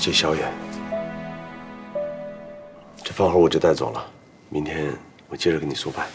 接小野，这饭盒我就带走了，明天我接着给你送饭。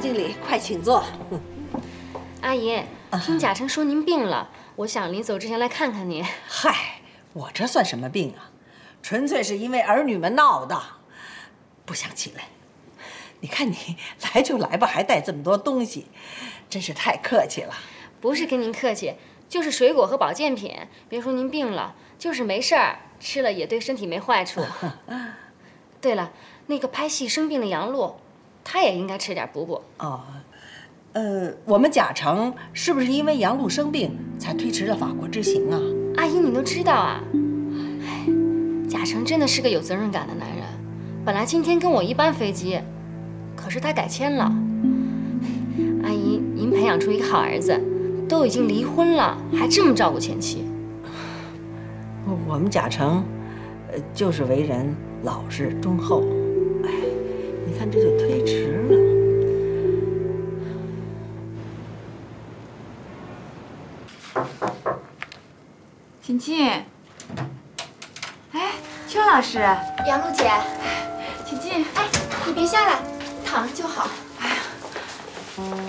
王经理，快请坐。阿姨，听贾成说您病了，我想临走之前来看看您。嗨，我这算什么病啊？纯粹是因为儿女们闹的，不想起来。你看你来就来吧，还带这么多东西，真是太客气了。不是跟您客气，就是水果和保健品。别说您病了，就是没事儿，吃了也对身体没坏处。对了，那个拍戏生病的杨璐，她也应该吃点补补。哦，呃，我们贾成是不是因为杨璐生病才推迟了法国之行啊？阿姨，你都知道啊？哎，贾成真的是个有责任感的男人。本来今天跟我一班飞机，可是他改签了。阿姨，您培养出一个好儿子，都已经离婚了，还这么照顾前妻。我们贾成，呃，就是为人老实忠厚。看这就推迟了。请进，哎，邱老师，杨璐姐，请进，哎，你别下来，躺着就好。哎呀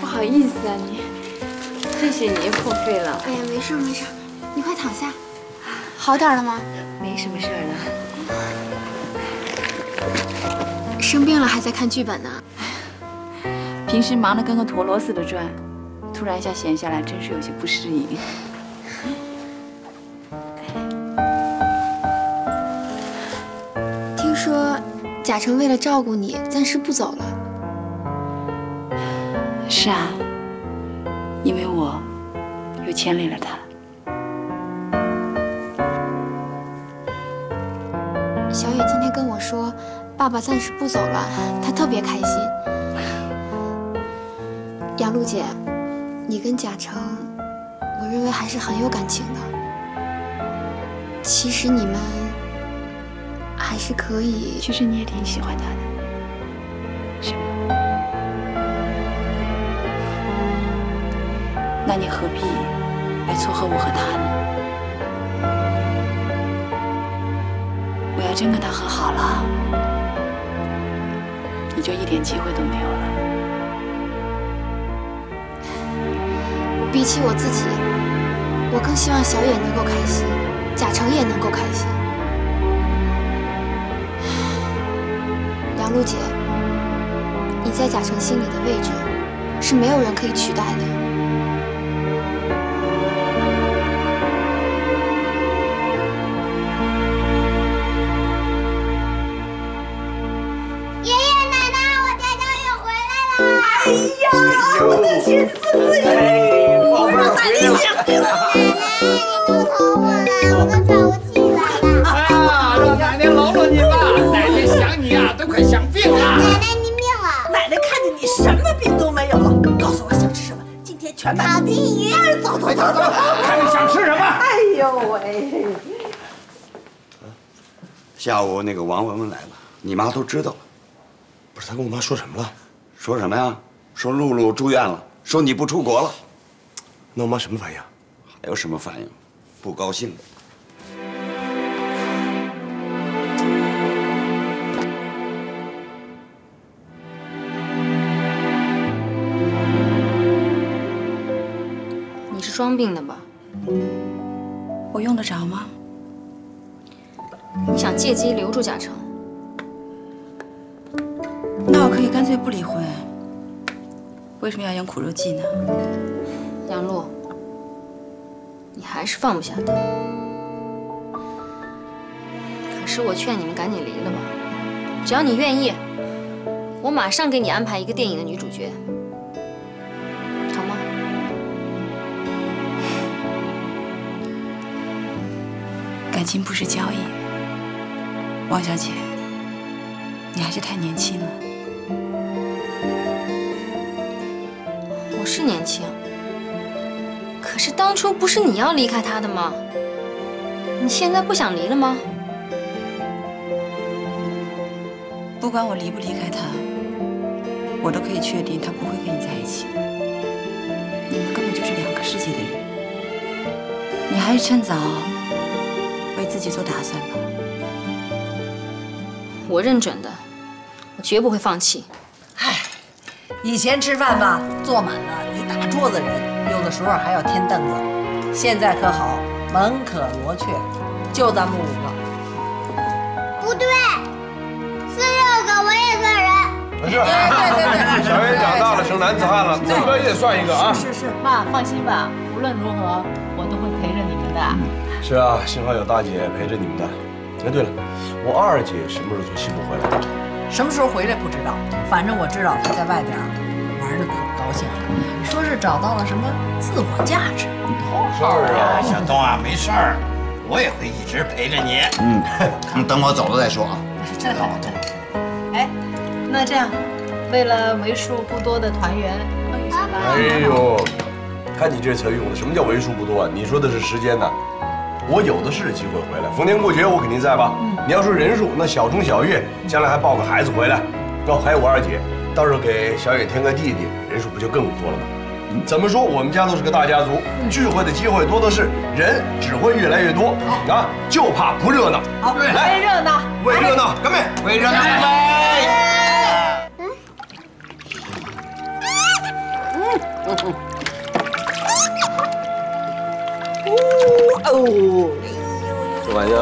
不好意思啊你，谢谢你破费了。哎呀，没事没事，你快躺下，好点了吗？没什么事儿了。生病了还在看剧本呢。平时忙得跟个陀螺似的转，突然一下闲下来，真是有些不适应。听说贾成为了照顾你，暂时不走了。是啊，因为我又牵累了他。爸爸暂时不走了，他特别开心。杨璐姐，你跟贾成，我认为还是很有感情的。其实你们还是可以。其实你也挺喜欢他的，是吗？那你何必来撮合我和他呢？我要真跟他和好了，就一点机会都没有了。比起我自己，我更希望小野能够开心，贾成也能够开心。杨璐姐，你在贾成心里的位置，是没有人可以取代的。我的亲孙子呀！宝贝儿回来了。奶奶，你不疼我了，我都喘不起来了。啊，让奶奶搂搂你吧，奶奶想你啊，都快想病了。奶奶，您病了？奶奶看见你什么病都没有了，告诉我想吃什么，今天全买。烤金鱼。走走走走，看你想吃什么？哎呦喂！下午那个王文文来了，你妈都知道了。不是他跟我妈说什么了？说什么呀？说露露住院了，说你不出国了，那我妈什么反应？还有什么反应？不高兴。你是装病的吧？我用得着吗？你想借机留住贾成。那我可以干脆不离婚。为什么要养苦肉计呢？杨璐，你还是放不下他。可是我劝你们赶紧离了吧，只要你愿意，我马上给你安排一个电影的女主角，好吗？感情不是交易，王小姐，你还是太年轻了。是年轻，可是当初不是你要离开他的吗？你现在不想离了吗？不管我离不离开他，我都可以确定他不会跟你在一起。你们根本就是两个世界的人。你还是趁早为自己做打算吧。我认准的，我绝不会放弃。唉，以前吃饭吧，坐满了桌子人，有的时候还要添凳子。现在可好，门可罗雀，就咱们五个。不对，四六个我也算人。没事，小月长大了，成男子汉了，怎么也算一个啊。是是，爸放心吧，无论如何我都会陪着你们的。是啊，幸好有大姐陪着你们的。哎，对了，我二姐什么时候从西部回来？什么时候回来不知道，反正我知道她在外边玩的可高兴了，说是找到了什么自我价值。是啊，小东啊，没事儿，我也会一直陪着你。嗯，等我走了再说啊。真好，真好。哎，那这样，为了为数不多的团圆，碰一下吧。哎呦，看你这词用的，什么叫为数不多啊？你说的是时间呐。我有的是机会回来，逢年过节我肯定在吧。你要说人数，那小钟、小月将来还抱个孩子回来，哦，还有我二姐，到时候给小野添个弟弟，人数不就更多了吗？怎么说，我们家都是个大家族，聚会的机会多的是，人只会越来越多啊，就怕不热闹。好，对，为来热闹，为热闹，干杯！为热闹干杯！哦，这晚上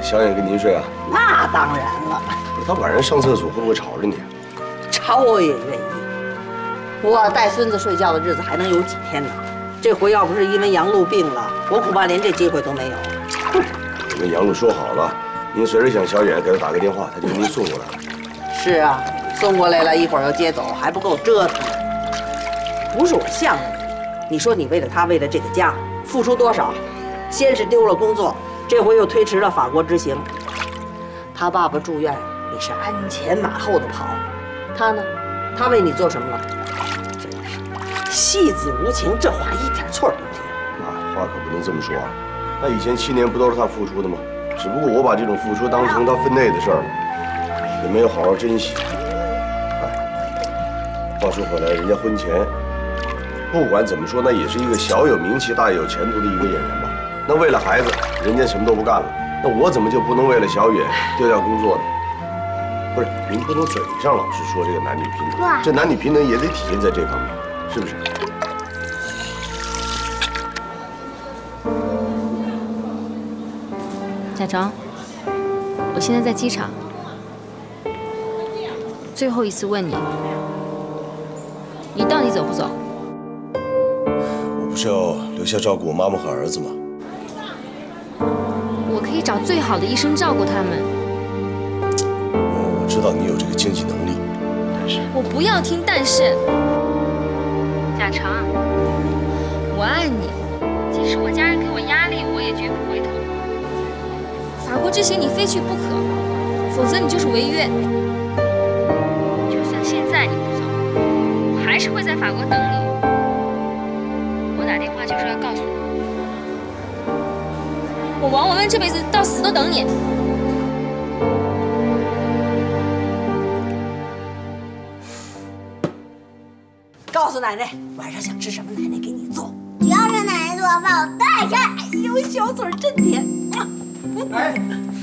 小野跟您睡啊？那当然了，他晚上上厕所会不会吵着你？吵我也愿意。我带孙子睡觉的日子还能有几天呢？这回要不是因为杨璐病了，我恐怕连这机会都没有。我跟杨璐说好了，您随时想小远，给他打个电话，他就给您送过来了。是啊，送过来了一会儿又接走，还不够折腾。不是我向着你，你说你为了他，为了这个家，付出多少？先是丢了工作，这回又推迟了法国之行。他爸爸住院，你是鞍前马后的跑，他呢？他为你做什么了？真是戏子无情，这话一点错都没有。妈，话可不能这么说啊。那以前七年不都是他付出的吗？只不过我把这种付出当成他分内的事儿了，也没有好好珍惜。哎，话说回来，人家婚前不管怎么说，那也是一个小有名气、大有前途的一个演员吧。那为了孩子，人家什么都不干了，那我怎么就不能为了小远丢掉工作呢？不是，您不能嘴上老是说这个男女平等，这男女平等也得体现在这方面，是不是？贾成，我现在在机场，最后一次问你，你到底走不走？我不是要留下照顾我妈妈和儿子吗？我可以找最好的医生照顾他们。我知道你有这个经济能力，但是我不要听但是。贾成，我爱你，即使我家人给我压力，我也绝不回头。法国之行你非去不可，否则你就是违约。就算现在你不走，我还是会在法国等你。我打电话就是要告诉你，我王文文这辈子到死都等你。诉奶奶，晚上想吃什么，奶奶给你做。只要是奶奶做的饭，我都爱吃。哎呦，小嘴儿真甜。哎，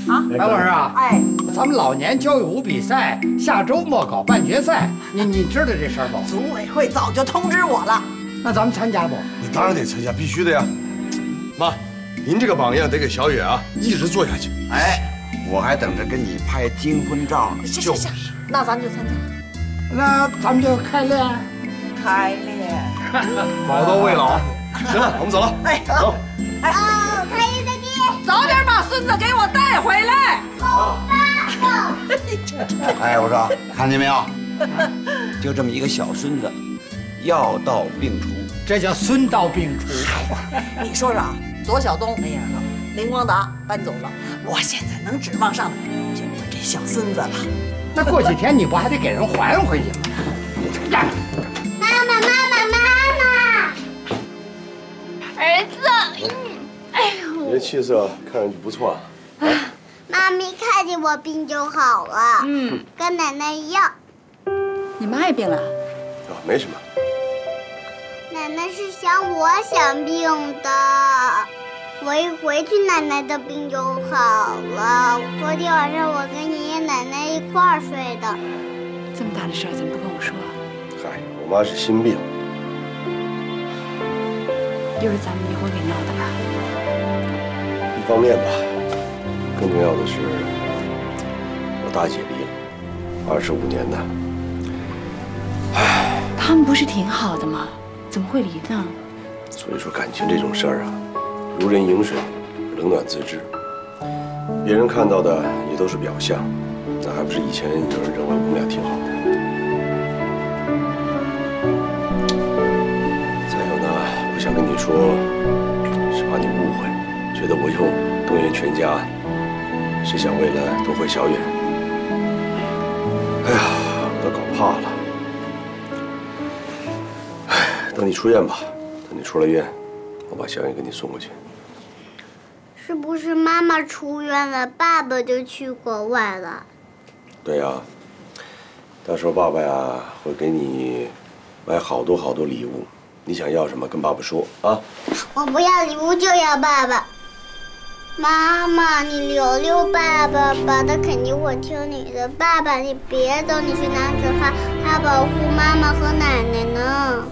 啊，白老师啊，哎，咱们老年交谊舞比赛下周末搞半决赛，你你知道这事儿不？组委会早就通知我了。那咱们参加不？你当然得参加，必须的呀。妈，您这个榜样得给小雪啊一直做下去。哎，我还等着跟你拍金婚照呢。行行行，那咱们就参加。那咱们就开练。开练，宝刀未老。行了，我们走了。哎，走。哎，哦，开练再见。早点把孙子给我带回来。好，爸。哎，我说，看见没有？就这么一个小孙子，药到病除，这叫孙到病除。你说说啊，左小东没影了，林光达搬走了，我现在能指望上的就我这小孙子了。那过几天你不还得给人还回去吗？呀，儿子，哎呦，你的气色看上去不错。啊妈咪看见我病就好了，嗯，跟奶奶一样。你妈也病了？啊，没什么。奶奶是想我想病的，我一回去奶奶的病就好了。昨天晚上我跟爷爷奶奶一块儿睡的。这么大的事儿怎么不跟我说？嗨，我妈是心病。又是咱们离婚给闹的吧？一方面吧，更重要的是，我大姐离了，二十五年的。他们不是挺好的吗？怎么会离呢？所以说感情这种事儿啊，如人饮水，冷暖自知。别人看到的也都是表象，那还不是以前有人认为我们俩挺好的。说，是怕你误会，觉得我又动员全家，是想为了夺回小远。哎呀，我都搞怕了。等你出院吧，等你出了院，我把小远给你送过去。是不是妈妈出院了，爸爸就去国外了？对呀、到时候爸爸呀会给你买好多好多礼物，你想要什么跟爸爸说啊。我不要礼物，就要爸爸。妈妈，你留留爸爸吧，他肯定会听你的。爸爸，你别走，你是男子汉，还保护妈妈和奶奶呢。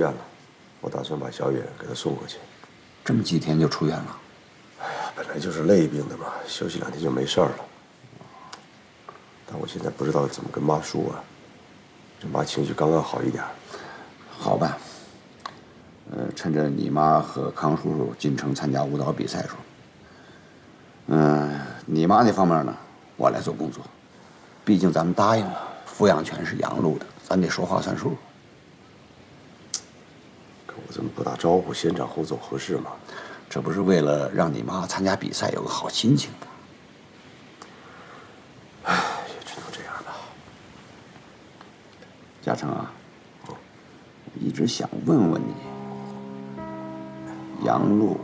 院了，我打算把小野给他送过去。这么几天就出院了？哎呀本来就是累病的嘛，休息两天就没事儿了。但我现在不知道怎么跟妈说啊，这妈情绪刚刚好一点。好办，呃，趁着你妈和康叔叔进城参加舞蹈比赛时候，嗯、你妈那方面呢，我来做工作。毕竟咱们答应了，抚养权是杨璐的，咱得说话算数。可我这么不打招呼，先斩后奏合适吗？这不是为了让你妈参加比赛有个好心情吗？也只能这样吧。嘉诚啊，我一直想问问你，杨璐，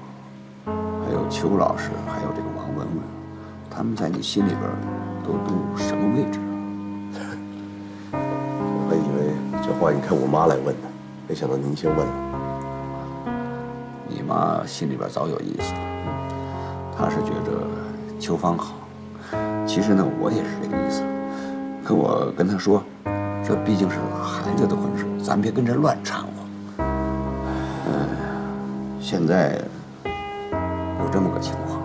还有邱老师，还有这个王文文，他们在你心里边都都什么位置？我还以为这话应该我妈来问的，没想到您先问了。你妈心里边早有意思了，她是觉着秋芳好。其实呢，我也是这个意思。可我跟她说，这毕竟是孩子的婚事，咱别跟着乱掺和。嗯，现在有这么个情况，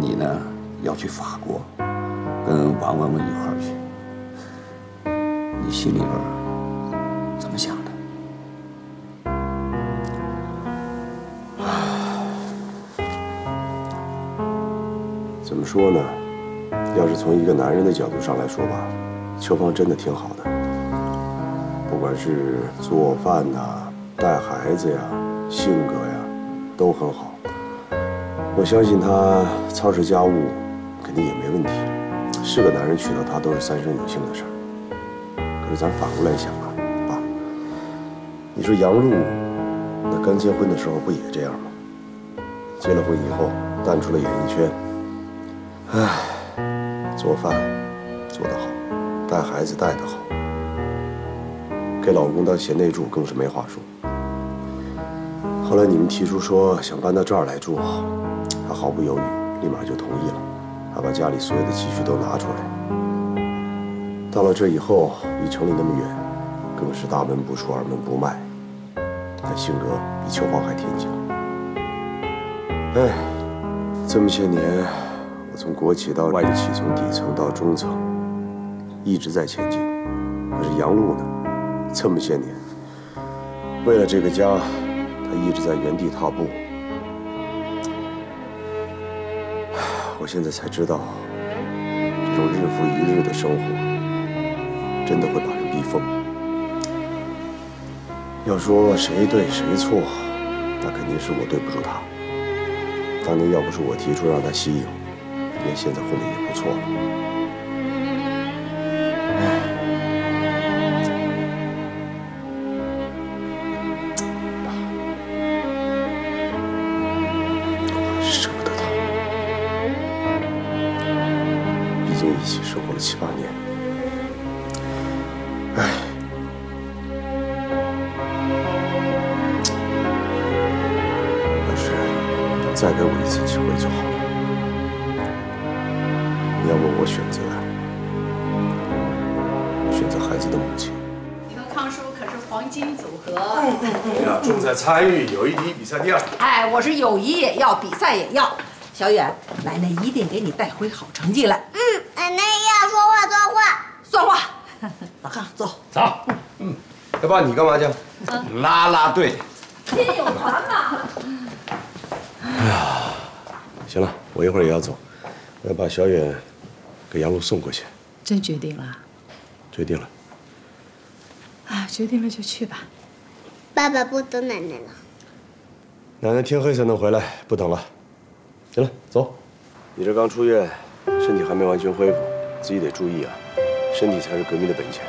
你呢要去法国，跟王文文一块去。你心里边怎么想说呢？要是从一个男人的角度上来说吧，秋芳真的挺好的。不管是做饭呐、带孩子呀、性格呀，都很好。我相信他操持家务肯定也没问题。是个男人娶到她都是三生有幸的事儿。可是咱反过来想啊，爸，你说杨璐，那刚结婚的时候不也这样吗？结了婚以后淡出了演艺圈，唉，做饭做得好，带孩子带得好，给老公当贤内助更是没话说。后来你们提出说想搬到这儿来住，他毫不犹豫，立马就同意了，还把家里所有的积蓄都拿出来。到了这以后，离城里那么远，更是大门不出二门不迈。他性格比秋芳还天强。哎，这么些年，从国企到外企，从底层到中层，一直在前进。可是杨璐呢？这么些年，为了这个家，她一直在原地踏步。我现在才知道，这种日复一日的生活，真的会把人逼疯。要说谁对谁错，那肯定是我对不住他。当年要不是我提出让他息影，人家现在混得也不错。赛也要。小远，奶奶一定给你带回好成绩来。嗯，奶奶要说话算话。算话。老康，走。走。嗯哎，爸，你干嘛去？拉拉队。亲友团嘛。行了，我一会儿也要走，我要把小远给杨璐送过去。真决定了决定了，啊？决定了就去吧。爸爸不等奶奶了。奶奶天黑才能回来，不等了。行了，走。你这刚出院，身体还没完全恢复，自己得注意啊。身体才是革命的本钱。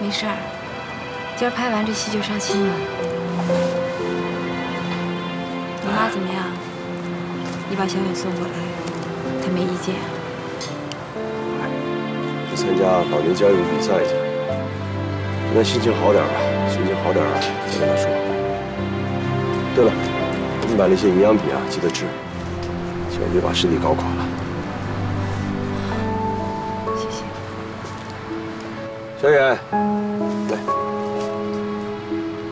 没事儿，今儿拍完这戏就上新了。你妈怎么样？你把小远送过来，她没意见。去参加老年家泳比赛去。等他心情好点吧，心情好点了再跟她说。对了，我们买了一些营养品啊，记得吃，千万别把身体搞垮了。谢谢。小远，来，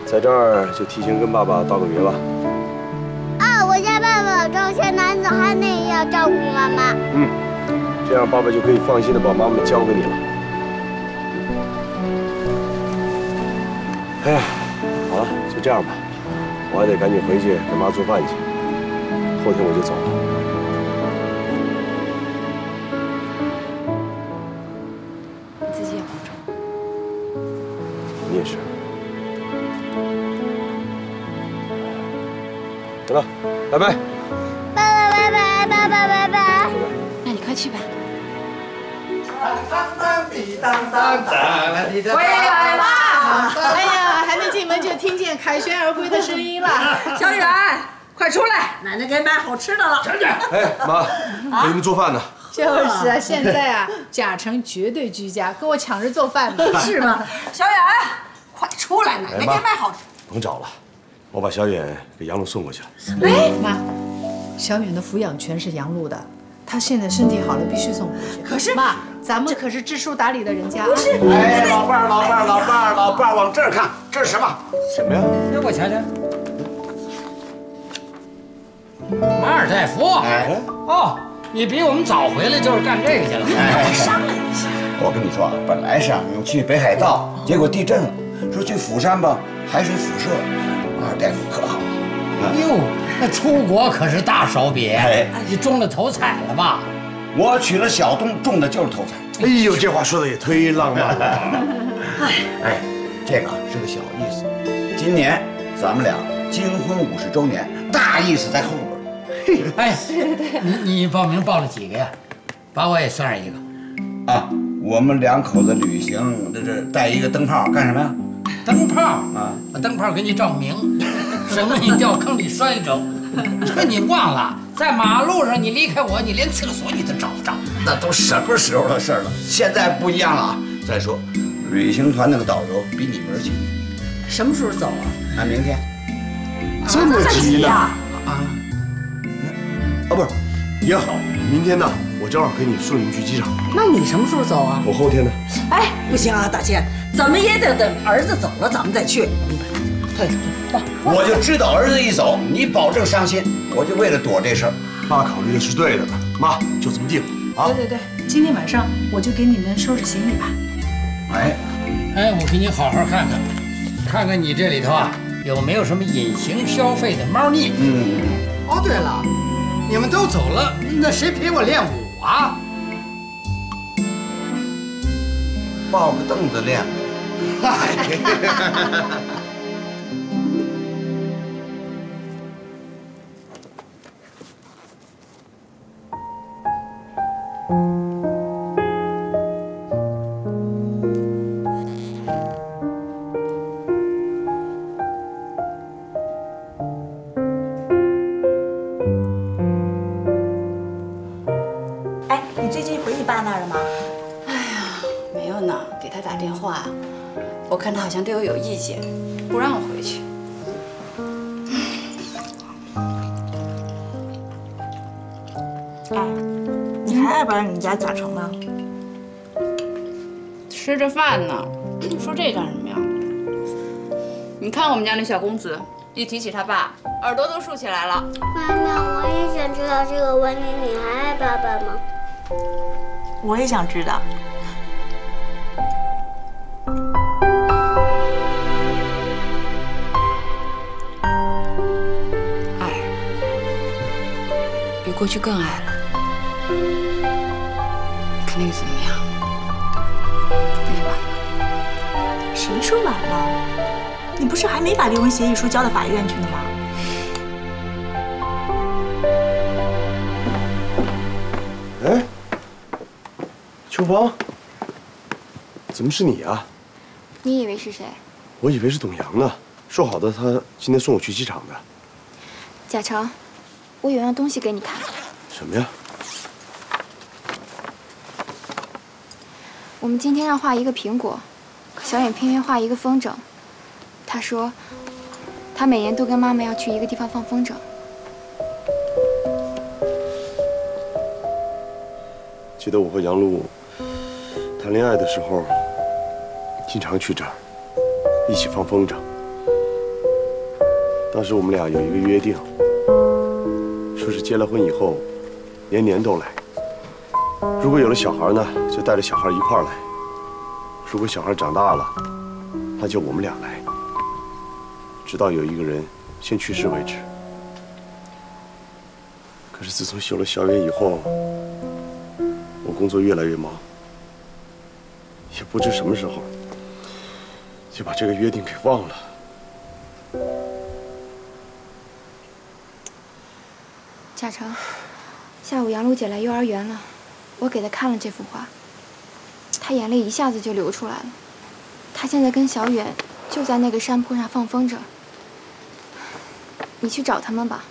在这儿就提前跟爸爸道个别吧。啊，我家爸爸就像男子汉那样照顾妈妈。嗯，这样爸爸就可以放心的把妈妈交给你了。哎呀，好了，就这样吧，我还得赶紧回去给妈做饭去，后天我就走了。你自己也保重。你也是。行了，拜拜。爸爸拜拜，爸爸拜拜。那你快去吧。回来啦！哎呀，还没进门就听见凯旋而归的声音了。小远，快出来，奶奶给买好吃的了。哎，妈，给你们做饭呢。就是啊，现在啊，贾成绝对居家，跟我抢着做饭呢。是吗？小远，快出来，奶奶给买好吃。甭找了，我把小远给杨璐送过去了。哎，妈，小远的抚养权是杨璐的，他现在身体好了，必须送回去。可是妈，咱们可是知书达理的人家。不是，哎，老伴儿，老伴儿，老伴儿，老伴儿，往这儿看，这是什么？什么呀？让我瞧瞧。马尔代夫。哎。哦，你比我们早回来，就是干这个去了。我商量一下。我跟你说啊，本来是让你们去北海道，结果地震了，说去釜山吧，海水辐射。马尔代夫可好？哟，那出国可是大手笔。哎你中了头彩了吧？我娶了小东，中的就是头彩。哎呦，这话说的也忒浪漫了。哎，这个是个小意思。今年咱们俩金婚五十周年，大意思在后边。哎，对对对，你你报名报了几个呀？把我也算上一个。啊，我们两口子旅行，这这带一个灯泡干什么呀？灯泡啊，把灯泡给你照明，省得你掉坑里摔着。这你忘了，在马路上你离开我，你连厕所你都找不着。那都什么时候的事了？现在不一样了啊！再说，旅行团那个导游比你门清。什么时候走啊？啊，明天。这么急呢？啊？啊，不是，也好。明天呢，我正好给你送你们去机场。那你什么时候走啊？我后天呢？哎，不行啊，大千，怎么也得等儿子走了，咱们再去。爸，我就知道儿子一走，你保证伤心。我就为了躲这事儿，爸考虑的是对的呢。妈，就这么定了啊。对对对，今天晚上我就给你们收拾行李吧。哎，哎，我给你好好看看，看看你这里头啊有没有什么隐形消费的猫腻。嗯。哦，对了，你们都走了，那谁陪我练舞啊？抱个凳子练。意见，不让我回去。哎，你还爱不爱你们家贾成呢？吃着饭呢，说这干什么呀？你看我们家那小公子，一提起他爸，耳朵都竖起来了。妈妈，我也想知道这个问题，你还爱爸爸吗？我也想知道。过去更爱了。看那个怎么样？那就完了。谁说晚了？你不是还没把离婚协议书交到法院去呢吗？哎，秋芳，怎么是你啊？你以为是谁？我以为是董阳呢，说好的他今天送我去机场的。贾成，我有样东西给你看。什么呀？我们今天要画一个苹果，可小远偏偏画一个风筝。他说，他每年都跟妈妈要去一个地方放风筝。记得我和杨璐谈恋爱的时候，经常去这儿一起放风筝。当时我们俩有一个约定，就是结了婚以后，年年都来。如果有了小孩呢，就带着小孩一块来；如果小孩长大了，那就我们俩来，直到有一个人先去世为止。可是自从休了小远以后，我工作越来越忙，也不知什么时候就把这个约定给忘了。贾成，下午杨露姐来幼儿园了，我给她看了这幅画，她眼泪一下子就流出来了。她现在跟小远就在那个山坡上放风筝，你去找他们吧。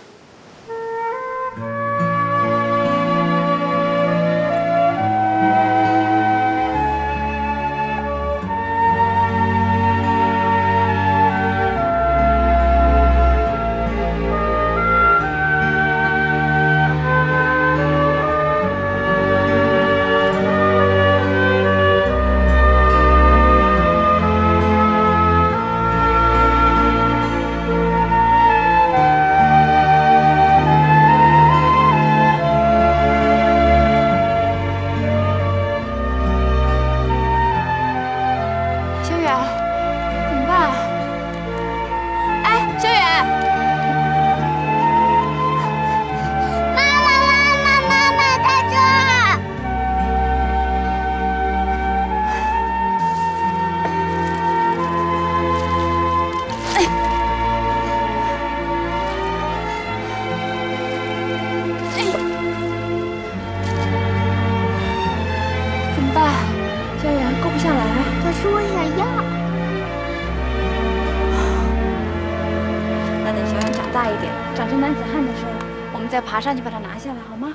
再爬上去把它拿下来，好吗？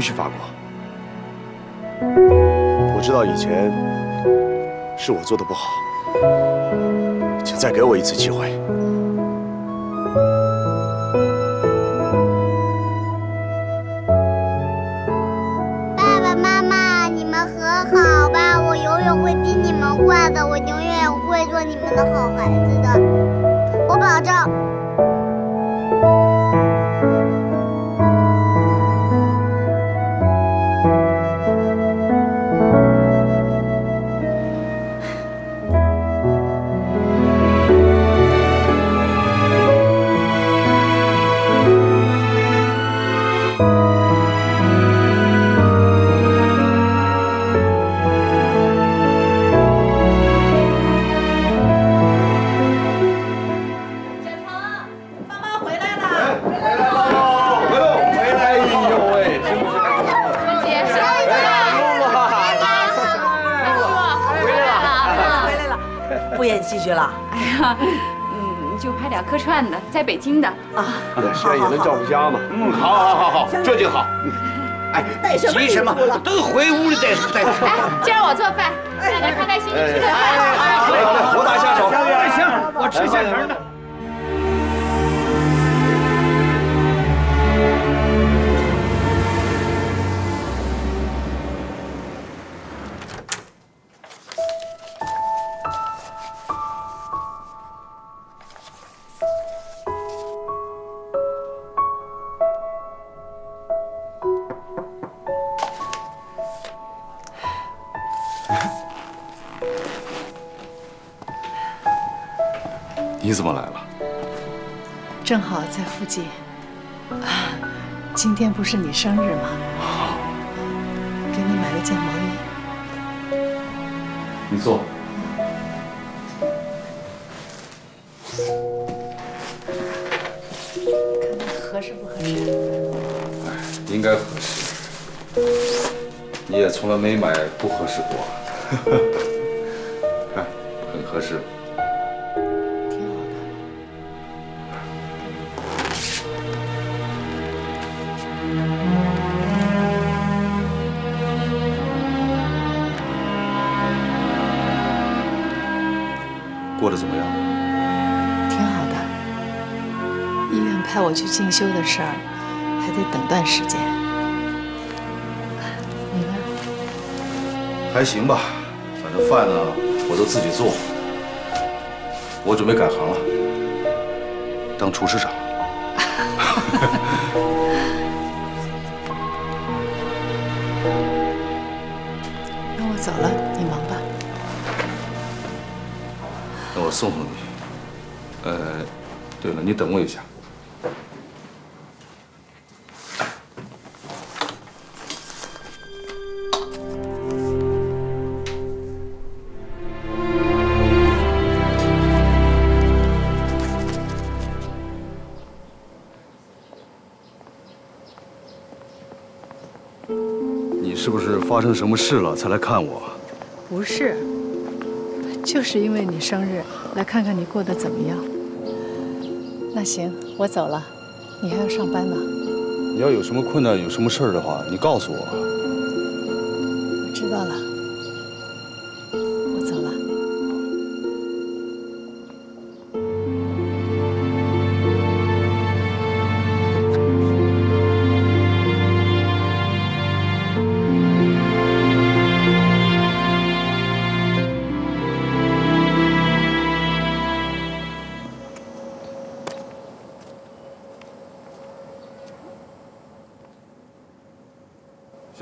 不去法国。我知道以前是我做的不好，请再给我一次机会。爸爸妈妈，你们和好吧，我永远会听你们话的，我永远会做你们的好孩子的，我保证。在北京的啊。现在也能照顾家嘛。嗯，好，好，好，好，这就好。哎，急什么？都回屋里再再说。哎，今儿我做饭，大家开开心心吃顿饭。好嘞，好嘞，我打下手。行，我吃现成的。你怎么来了？正好在附近。啊，今天不是你生日吗？给你买了件毛衣。你坐。看看合适不合适？应该合适。你也从来没买不合适过，看，很合适。进修的事儿，还得等段时间。你呢？还行吧，反正饭呢我都自己做。我准备改行了，当厨师长。那我走了，你忙吧。那我送送你。呃，对了，你等我一下。发生什么事了才来看我？不是，就是因为你生日，来看看你过得怎么样。那行，我走了，你还要上班呢。你要有什么困难、有什么事儿的话，你告诉我。我知道了，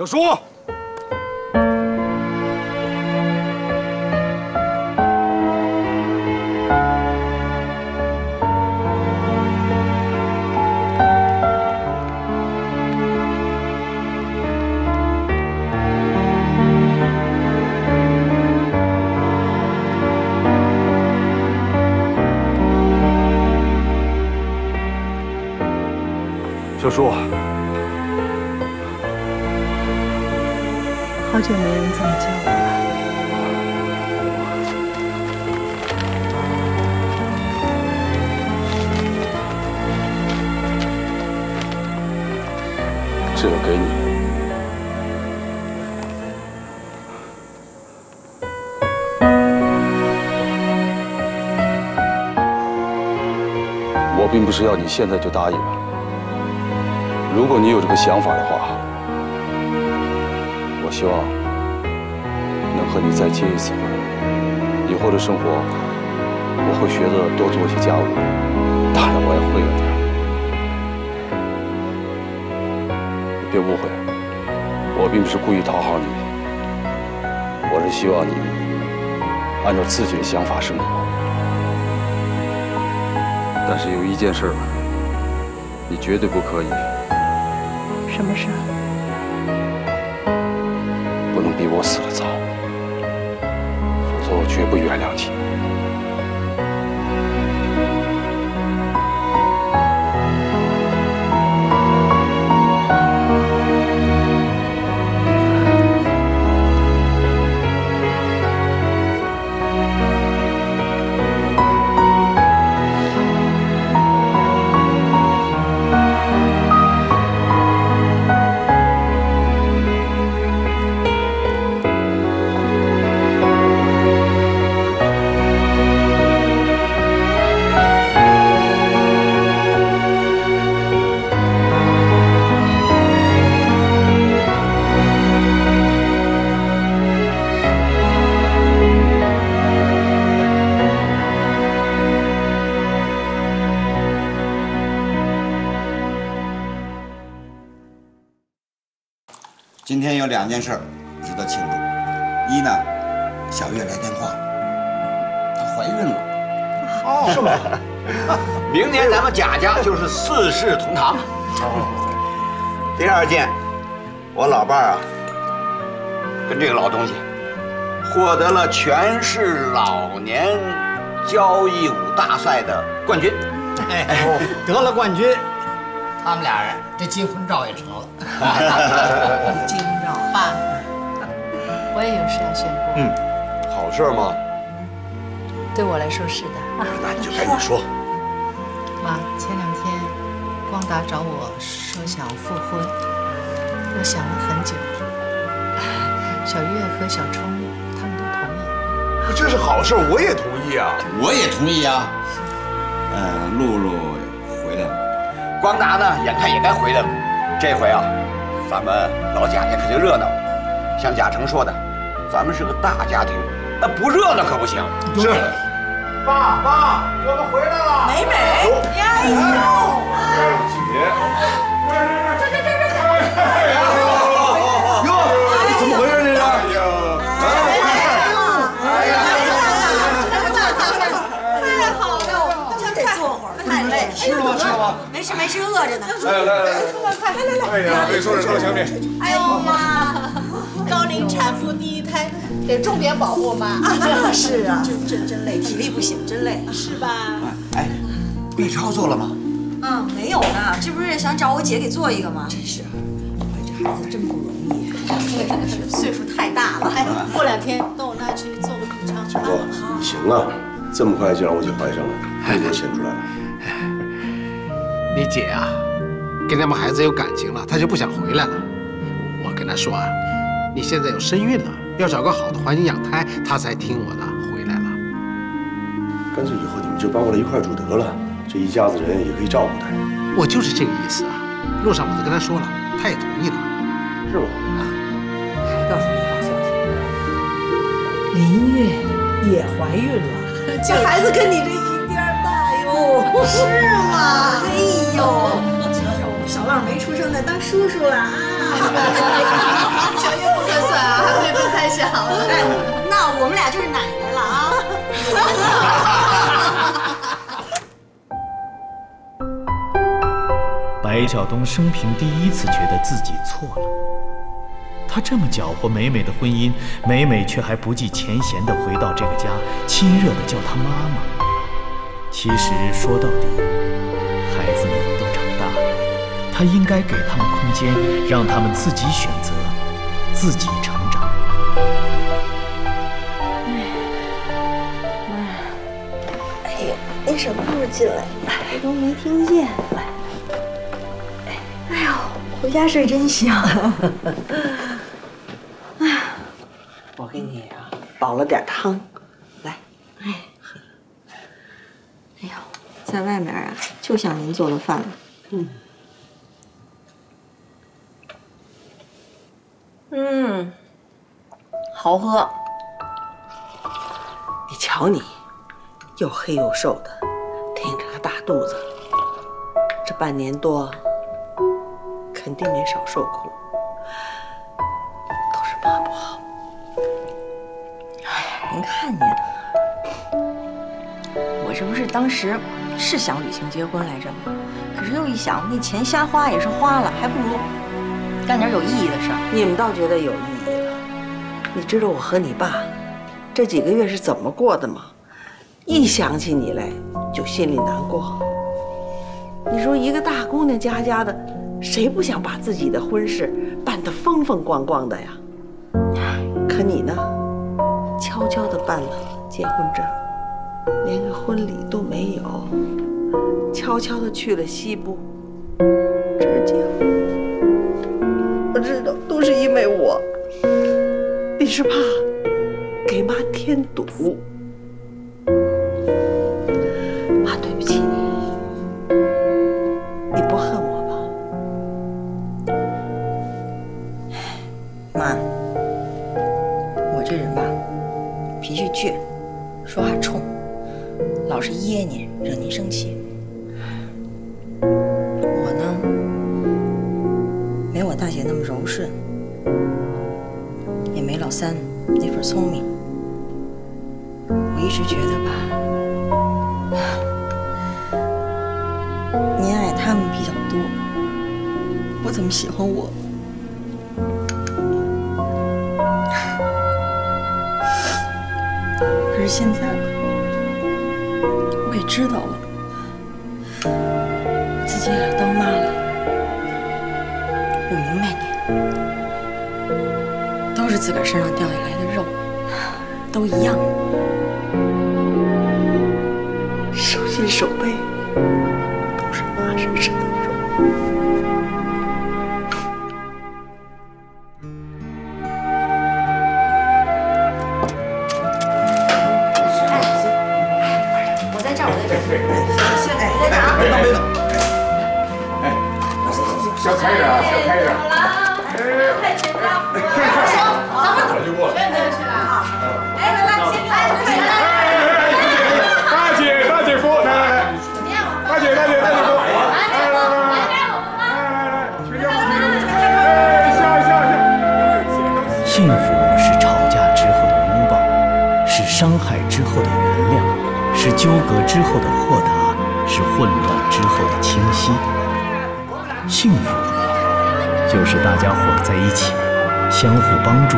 说。小叔，好久没人这么叫我了。这个给你。我并不是要你现在就答应。如果你有这个想法的话，我希望能和你再结一次婚。以后的生活，我会学着多做一些家务，当然我也会了点。你别误会，我并不是故意讨好你，我是希望你按照自己的想法生活。但是有一件事，你绝对不可以，什么事？我死的早，否则我绝不原谅你。两件事儿值得庆祝。一呢，小月来电话，她怀孕了。哦，是吗？明年咱们贾家就是四世同堂。第二件，我老伴儿啊，跟这个老东西获得了全市老年交谊舞大赛的冠军。哎，得了冠军，他们俩人这结婚照也成了。结婚照，爸，我也有事要宣布。嗯，好事吗？对我来说是的。那你就赶紧说。妈，前两天光达找我说想复婚，我想了很久。小月和小冲他们都同意。这是好事，我也同意啊。我也同意啊。嗯，露露光达呢，眼看也该回来了。这回啊，咱们老贾家可就热闹了。像贾成说的，咱们是个大家庭，那不热闹可不行。是。爸爸，我们回来了。美美，哎呦，姐，这这这这哎吗？吃了吗？没事没事，饿着呢。来来来，快来来来！哎呀，别说这说墙面。哎呦妈，高龄产妇第一胎得重点保护妈。是啊，真真真累，体力不行，真累，是吧？哎，B 超做了吗？嗯，没有呢，这不是想找我姐给做一个吗？真是，哎，这孩子真不容易，是岁数太大了。哎，过两天到我那去做个 B 超。小波，你行啊，这么快就让我姐怀上了，你都显出来了。你姐啊，跟他们孩子有感情了，她就不想回来了。我跟她说啊，你现在有身孕了，要找个好的环境养胎，她才听我的回来了。干脆以后你们就搬过来一块住得了，这一家子人也可以照顾她。我就是这个意思啊。路上我都跟她说了，她也同意了，是吗？啊，还告诉你好消息，林月也怀孕了，这孩子跟你这一。是吗？哎呦，瞧瞧我们小浪没出生的当叔叔了啊！小月不合算啊，辈分太小了。那我们俩就是奶奶了啊！白晓东生平第一次觉得自己错了。他这么搅和美美的婚姻，美美却还不计前嫌地回到这个家，亲热地叫她妈妈。其实说到底，孩子们都长大了，他应该给他们空间，让他们自己选择，自己成长。哎呦，你什么时候进来？我都没听见。哎呦，回家睡真香。哎 我给你啊煲了点汤，来。哎，在外面啊，就像您做的饭了。嗯。嗯，好喝。你瞧你，又黑又瘦的，挺着个大肚子，这半年多肯定没少受苦，都是妈不好。哎，您看您，我这不是当时是想旅行结婚来着吗？可是又一想，那钱瞎花也是花了，还不如干点有意义的事儿。你们倒觉得有意义了。你知道我和你爸这几个月是怎么过的吗？一想起你来就心里难过。你说一个大姑娘家家的，谁不想把自己的婚事办得风风光光的呀？可你呢，悄悄地办了结婚证，连个婚礼都没有，悄悄的去了西部这结婚。我知道都是因为我，你是怕给妈添堵。喜欢我。在这儿，我在这儿。行，哎，在这儿啊。别动，别动。哎，小开点啊，小开点。太紧张。咱们就过来。去了啊。来来来，先来，快来。大姐，大姐夫，来来来。大姐，大姐，大姐夫。来来来来来。来来来，全家福，全家福。哎，笑笑笑。幸福是吵架之后的拥抱，是伤害之后的原谅，是纠葛之后的豁达，是混乱之后的清晰。幸福就是大家伙在一起，相互帮助，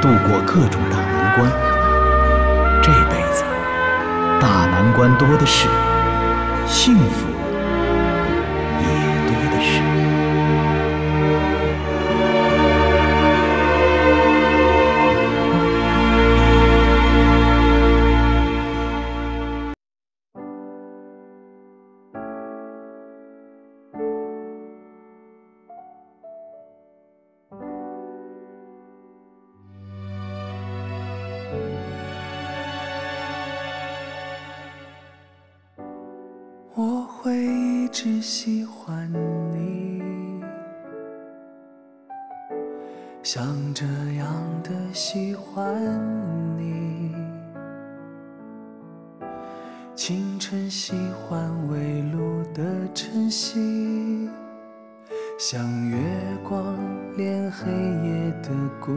度过各种大难关。这辈子大难关多的是，幸福像这样的喜欢你。清晨喜欢围炉的晨曦，像月光连黑夜的孤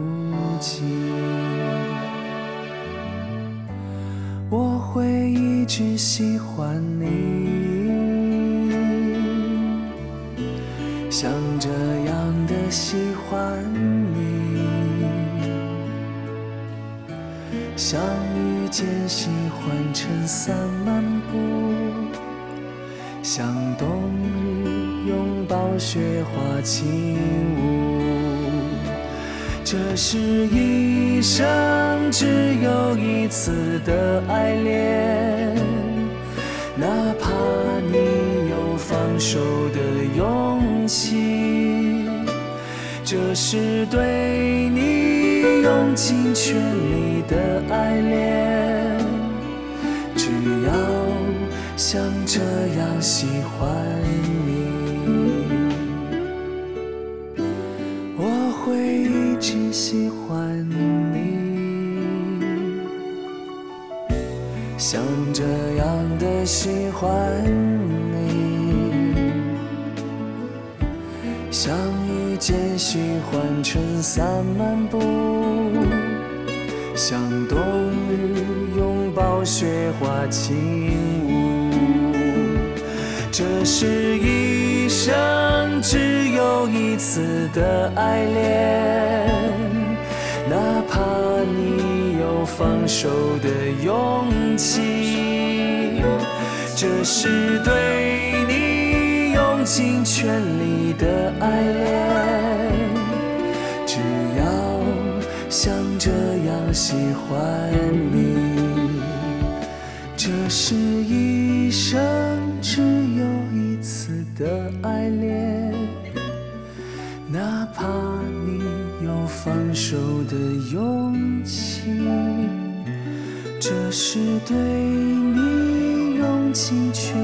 寂。我会一直喜欢你，像这样的喜欢像遇见喜欢撑伞漫步，像冬日拥抱雪花轻舞。这是一生只有一次的爱恋，哪怕你有放手的勇气，这是对你用尽全力的爱恋。只要像这样喜欢你。我会一直喜欢你，像这样的喜欢你，像遇见喜欢撑伞漫步，像冬日拥抱雪花轻舞。这是一生只有一次的爱恋，哪怕你有放手的勇气，这是对你用尽全力的爱恋。喜欢你，这是一生只有一次的爱恋，哪怕你有放手的勇气，这是对你用尽全